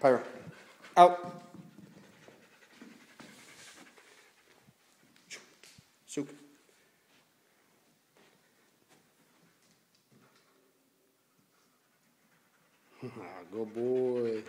Pyro. Out. Suk. Ah, good boy.